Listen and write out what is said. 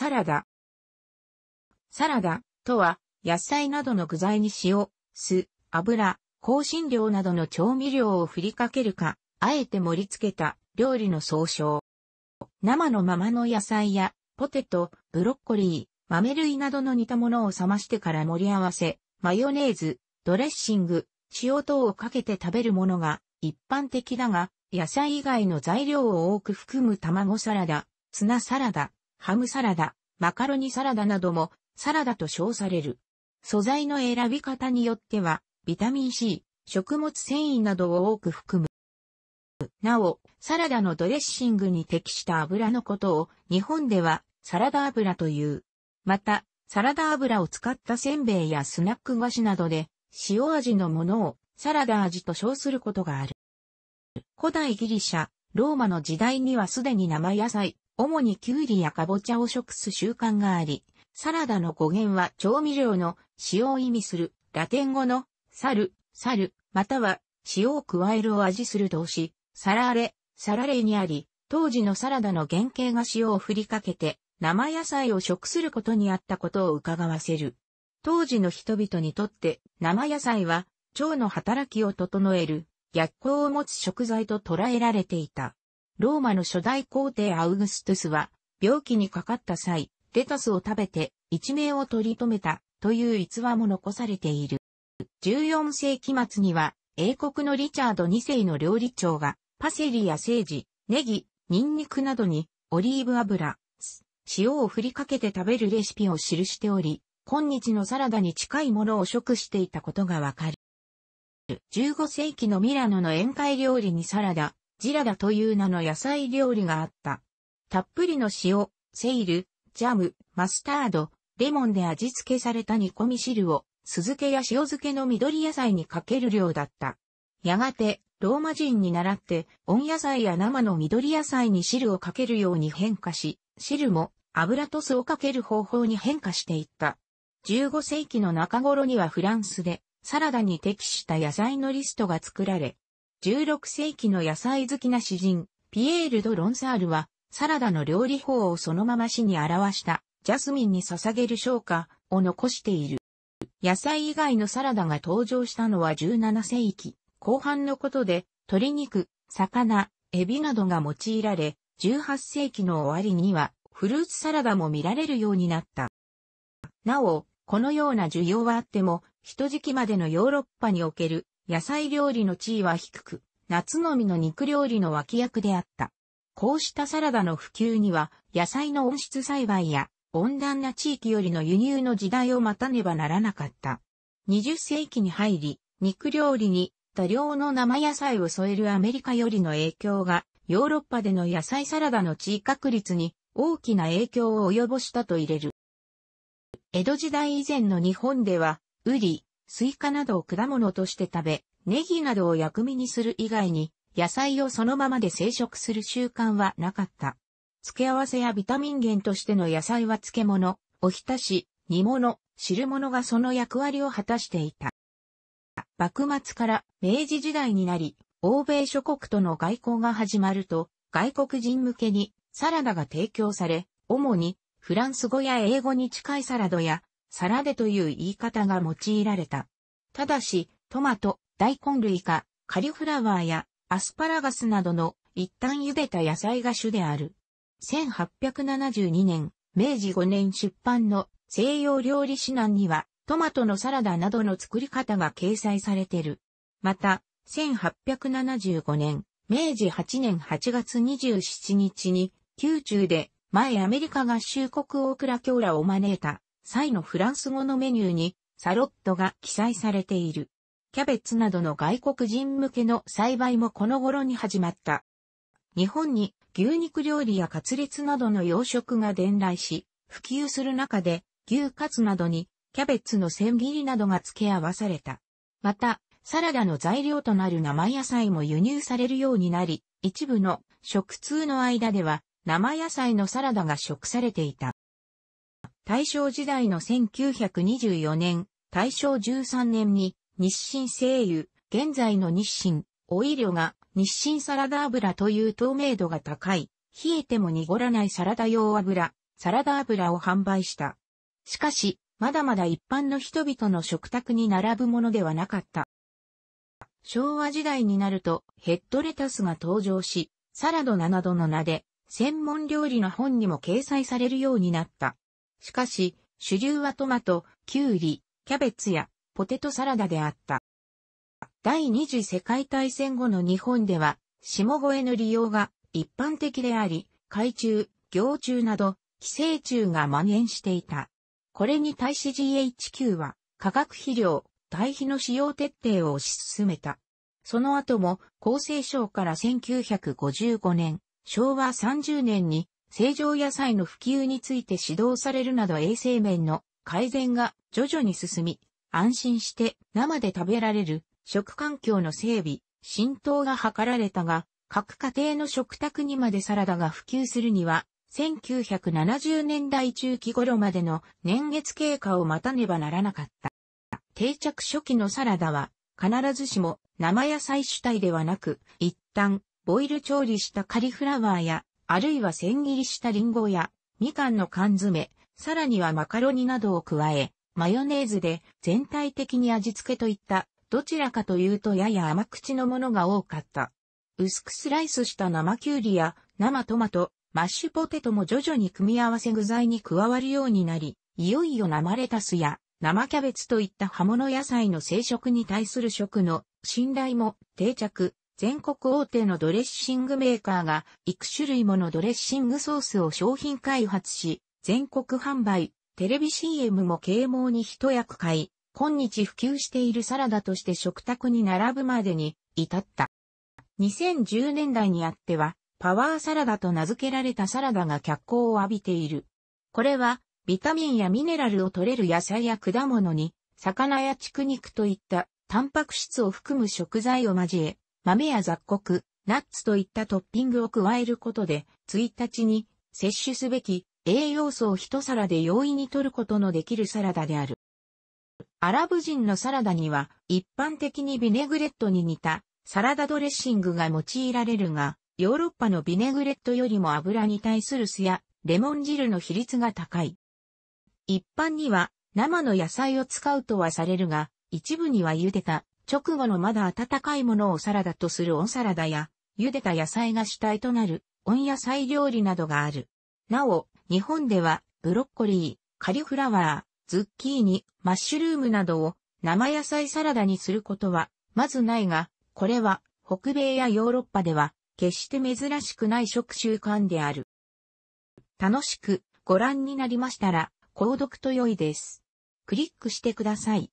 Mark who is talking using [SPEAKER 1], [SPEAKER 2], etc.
[SPEAKER 1] サラダ。サラダとは、野菜などの具材に塩、酢、油、香辛料などの調味料を振りかけるか、あえて盛り付けた料理の総称。生のままの野菜や、ポテト、ブロッコリー、豆類などの煮たものを冷ましてから盛り合わせ、マヨネーズ、ドレッシング、塩等をかけて食べるものが一般的だが、野菜以外の材料を多く含む卵サラダ、ツナサラダ、ハムサラダ、マカロニサラダなどもサラダと称される。素材の選び方によっては、ビタミン C、食物繊維などを多く含む。なお、サラダのドレッシングに適した油のことを日本ではサラダ油という。また、サラダ油を使ったせんべいやスナック菓子などで塩味のものをサラダ味と称することがある。古代ギリシャ、ローマの時代にはすでに生野菜、主にキュウリやカボチャを食す習慣があり、サラダの語源は調味料の塩を意味するラテン語のサル、サル、または塩を加えるを味する動詞、サラーレ、サラレにあり、当時のサラダの原型が塩を振りかけて生野菜を食することにあったことを伺わせる。当時の人々にとって生野菜は腸の働きを整える薬効を持つ食材と捉えられていた。ローマの初代皇帝アウグストゥスは病気にかかった際、レタスを食べて一命を取り留めたという逸話も残されている。14世紀末には英国のリチャード2世の料理長がパセリやセージ、ネギ、ニンニクなどにオリーブ油、塩を振りかけて食べるレシピを記しており、今日のサラダに近いものを食していたことがわかる。15世紀のミラノの宴会料理にサラダ、ジラダという名の野菜料理があった。たっぷりの塩、セイル、ジャム、マスタード、レモンで味付けされた煮込み汁を酢漬けや塩漬けの緑野菜にかける量だった。やがて、ローマ人に倣って、温野菜や生の緑野菜に汁をかけるように変化し、汁も油と酢をかける方法に変化していった。15世紀の中頃にはフランスでサラダに適した野菜のリストが作られ、16世紀の野菜好きな詩人、ピエール・ド・ロンサールは、サラダの料理法をそのまま詩に表したジャスミンに捧げる昇華を残している。野菜以外のサラダが登場したのは17世紀。後半のことで、鶏肉、魚、エビなどが用いられ、18世紀の終わりには、フルーツサラダも見られるようになった。なお、このような需要はあっても、人時期までのヨーロッパにおける野菜料理の地位は低く、夏のみの肉料理の脇役であった。こうしたサラダの普及には、野菜の温室栽培や温暖な地域よりの輸入の時代を待たねばならなかった。20世紀に入り、肉料理に多量の生野菜を添えるアメリカよりの影響が、ヨーロッパでの野菜サラダの地位確率に大きな影響を及ぼしたと言える。江戸時代以前の日本では、ウリ、スイカなどを果物として食べ、ネギなどを薬味にする以外に、野菜をそのままで生食する習慣はなかった。付け合わせやビタミン源としての野菜は漬物、おひたし、煮物、汁物がその役割を果たしていた。幕末から明治時代になり、欧米諸国との外交が始まると、外国人向けにサラダが提供され、主にフランス語や英語に近いサラドやサラデという言い方が用いられた。ただし、トマト、大根類か、カリフラワーやアスパラガスなどの一旦茹でた野菜が主である。1872年、明治5年出版の西洋料理指南にはトマトのサラダなどの作り方が掲載されている。また、1875年、明治8年8月27日に、宮中で、前アメリカ合衆国オークラキョーラを招いた、際のフランス語のメニューに、サロットが記載されている。キャベツなどの外国人向けの栽培もこの頃に始まった。日本に牛肉料理やカツレツなどの洋食が伝来し、普及する中で牛カツなどにキャベツの千切りなどが付け合わされた。また、サラダの材料となる生野菜も輸入されるようになり、一部の食通の間では生野菜のサラダが食されていた。大正時代の1924年、大正13年に日清製油、現在の日清、オイルが日清サラダ油という透明度が高い、冷えても濁らないサラダ用油、サラダ油を販売した。しかし、まだまだ一般の人々の食卓に並ぶものではなかった。昭和時代になるとヘッドレタスが登場し、サラドナなどの名で専門料理の本にも掲載されるようになった。しかし、主流はトマト、キュウリ、キャベツやポテトサラダであった。第二次世界大戦後の日本では、下越の利用が一般的であり、海中、行虫など、寄生虫が蔓延していた。これに対し GHQ は、化学肥料、堆肥の使用徹底を推し進めた。その後も、厚生省から1955年、昭和30年に、正常野菜の普及について指導されるなど衛生面の改善が徐々に進み、安心して生で食べられる食環境の整備、浸透が図られたが、各家庭の食卓にまでサラダが普及するには、1970年代中期頃までの年月経過を待たねばならなかった。定着初期のサラダは、必ずしも生野菜主体ではなく、一旦、ボイル調理したカリフラワーや、あるいは千切りしたリンゴや、みかんの缶詰、さらにはマカロニなどを加え、マヨネーズで全体的に味付けといった、どちらかというとやや甘口のものが多かった。薄くスライスした生キュウリや生トマト、マッシュポテトも徐々に組み合わせ具材に加わるようになり、いよいよ生レタスや生キャベツといった葉物野菜の生食に対する食の信頼も定着。全国大手のドレッシングメーカーが幾種類ものドレッシングソースを商品開発し、全国販売、テレビ CM も啓蒙に一役買い、今日普及しているサラダとして食卓に並ぶまでに至った。2010年代にあっては、パワーサラダと名付けられたサラダが脚光を浴びている。これは、ビタミンやミネラルを取れる野菜や果物に、魚や畜肉といったタンパク質を含む食材を交え、豆や雑穀、ナッツといったトッピングを加えることで、1日に摂取すべき栄養素を一皿で容易に取ることのできるサラダである。アラブ人のサラダには一般的にビネグレットに似たサラダドレッシングが用いられるが、ヨーロッパのビネグレットよりも油に対する酢やレモン汁の比率が高い。一般には生の野菜を使うとはされるが、一部には茹でた直後のまだ温かいものをサラダとする温サラダや、茹でた野菜が主体となる温野菜料理などがある。なお、日本ではブロッコリー、カリフラワー、ズッキーニ、マッシュルームなどを生野菜サラダにすることはまずないが、これは北米やヨーロッパでは決して珍しくない食習慣である。楽しくご覧になりましたら、購読と良いです。クリックしてください。